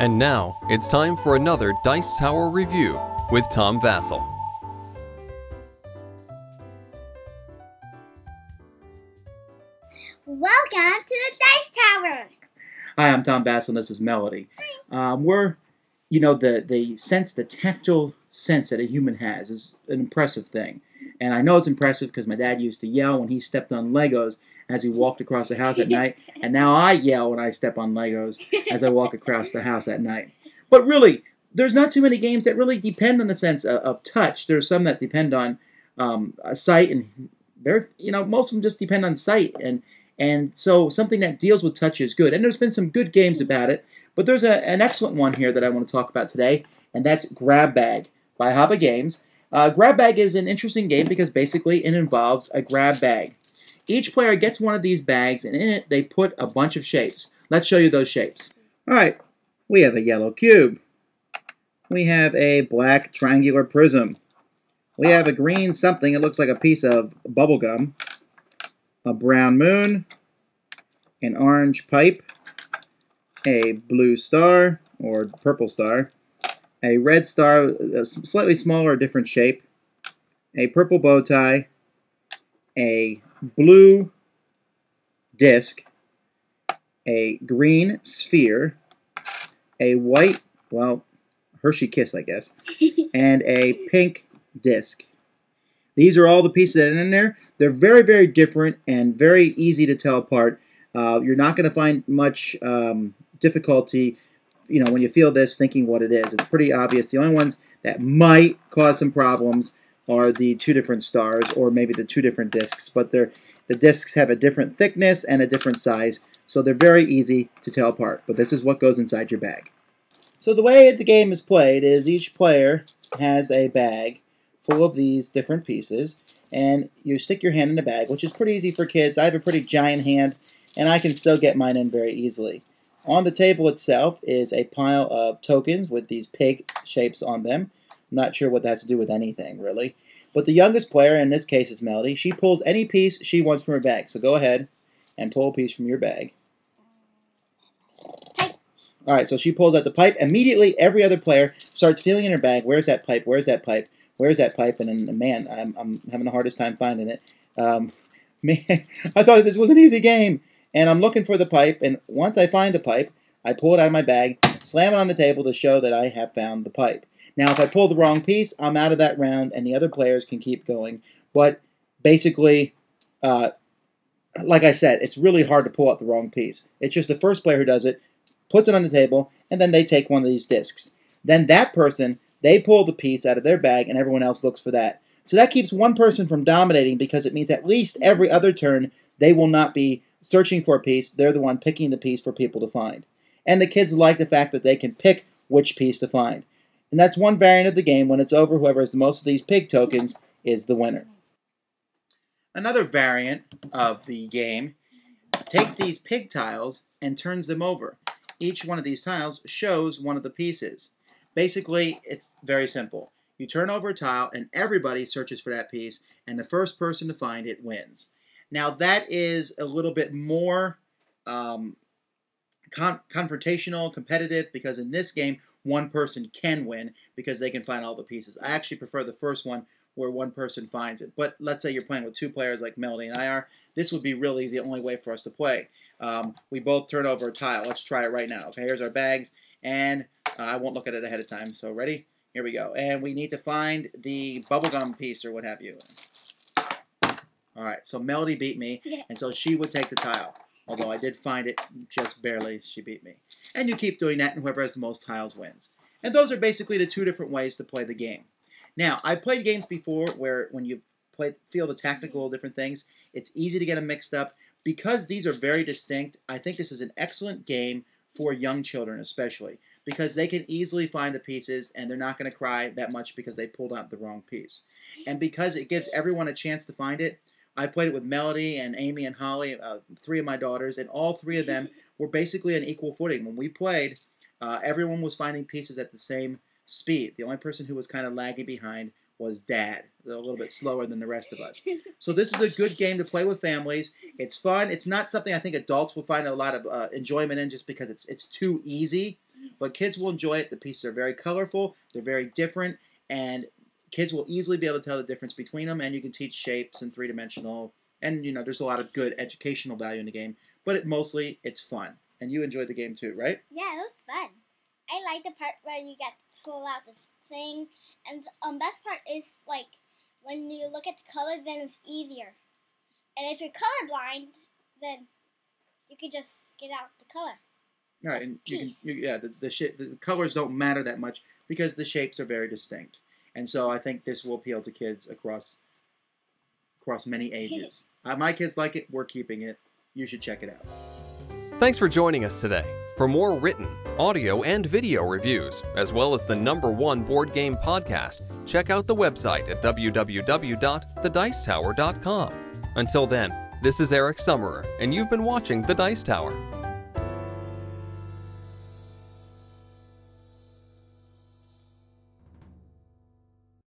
And now it's time for another Dice Tower review with Tom Vasel. Welcome to the Dice Tower. Hi, I'm Tom Vasel, and this is Melody. Um, we're, you know, the the sense, the tactile sense that a human has is an impressive thing, and I know it's impressive because my dad used to yell when he stepped on Legos as he walked across the house at night, and now I yell when I step on Legos as I walk across the house at night. But really, there's not too many games that really depend on the sense of, of touch. There's some that depend on um, sight, and very, you know, most of them just depend on sight and and so something that deals with touch is good. And there's been some good games about it, but there's a, an excellent one here that I want to talk about today, and that's Grab Bag by Haba Games. Uh, grab Bag is an interesting game because basically it involves a grab bag. Each player gets one of these bags, and in it they put a bunch of shapes. Let's show you those shapes. All right, we have a yellow cube. We have a black triangular prism. We have a green something. It looks like a piece of bubble gum a brown moon, an orange pipe, a blue star or purple star, a red star, a slightly smaller, different shape, a purple bow tie, a blue disc, a green sphere, a white, well, Hershey Kiss, I guess, and a pink disc. These are all the pieces that are in there. They're very, very different and very easy to tell apart. Uh, you're not going to find much um, difficulty, you know, when you feel this, thinking what it is. It's pretty obvious. The only ones that might cause some problems are the two different stars or maybe the two different discs, but they're the discs have a different thickness and a different size, so they're very easy to tell apart. But this is what goes inside your bag. So the way the game is played is each player has a bag full of these different pieces, and you stick your hand in the bag, which is pretty easy for kids. I have a pretty giant hand, and I can still get mine in very easily. On the table itself is a pile of tokens with these pig shapes on them. I'm not sure what that has to do with anything, really. But the youngest player, in this case is Melody, she pulls any piece she wants from her bag. So go ahead and pull a piece from your bag. Pipe. All right, so she pulls out the pipe. Immediately, every other player starts feeling in her bag. Where's that pipe? Where's that pipe? where's that pipe? And then, man, I'm, I'm having the hardest time finding it. Um, man, I thought this was an easy game. And I'm looking for the pipe, and once I find the pipe, I pull it out of my bag, slam it on the table to show that I have found the pipe. Now, if I pull the wrong piece, I'm out of that round, and the other players can keep going. But basically, uh, like I said, it's really hard to pull out the wrong piece. It's just the first player who does it, puts it on the table, and then they take one of these discs. Then that person they pull the piece out of their bag, and everyone else looks for that. So that keeps one person from dominating because it means at least every other turn they will not be searching for a piece. They're the one picking the piece for people to find. And the kids like the fact that they can pick which piece to find. And that's one variant of the game. When it's over, whoever has the most of these pig tokens is the winner. Another variant of the game takes these pig tiles and turns them over. Each one of these tiles shows one of the pieces. Basically, it's very simple. You turn over a tile, and everybody searches for that piece, and the first person to find it wins. Now, that is a little bit more um, con confrontational, competitive, because in this game, one person can win because they can find all the pieces. I actually prefer the first one where one person finds it. But let's say you're playing with two players like Melody and I are. This would be really the only way for us to play. Um, we both turn over a tile. Let's try it right now. Okay, here's our bags. And uh, I won't look at it ahead of time. So ready? Here we go. And we need to find the bubblegum piece or what have you. All right, so Melody beat me, and so she would take the tile. Although I did find it just barely, she beat me. And you keep doing that, and whoever has the most tiles wins. And those are basically the two different ways to play the game. Now, I've played games before where when you play, feel the technical different things, it's easy to get them mixed up. Because these are very distinct, I think this is an excellent game for young children especially because they can easily find the pieces and they're not going to cry that much because they pulled out the wrong piece. And because it gives everyone a chance to find it, I played it with Melody and Amy and Holly, uh, three of my daughters, and all three of them were basically on equal footing. When we played, uh, everyone was finding pieces at the same speed. The only person who was kind of lagging behind was Dad, a little bit slower than the rest of us. So this is a good game to play with families. It's fun. It's not something I think adults will find a lot of uh, enjoyment in just because it's it's too easy. but kids will enjoy it. The pieces are very colorful, they're very different, and kids will easily be able to tell the difference between them. And you can teach shapes and three dimensional, and you know, there's a lot of good educational value in the game. But it mostly it's fun, and you enjoyed the game too, right? Yeah, it was fun. I like the part where you get to pull out the thing, and the um, best part is like when you look at the colors, then it's easier. And if you're colorblind, then you can just get out the color. Right, and you can, you, yeah, the the, sh- the colors don't matter that much because the shapes are very distinct, and so I think this will appeal to kids across across many ages. uh, my kids like it. We're keeping it. You should check it out. Thanks for joining us today. For more written, audio, and video reviews, as well as the number one board game podcast, check out the website at www.thedicetower.com. Until then, this is Eric Summerer, and you've been watching The Dice Tower.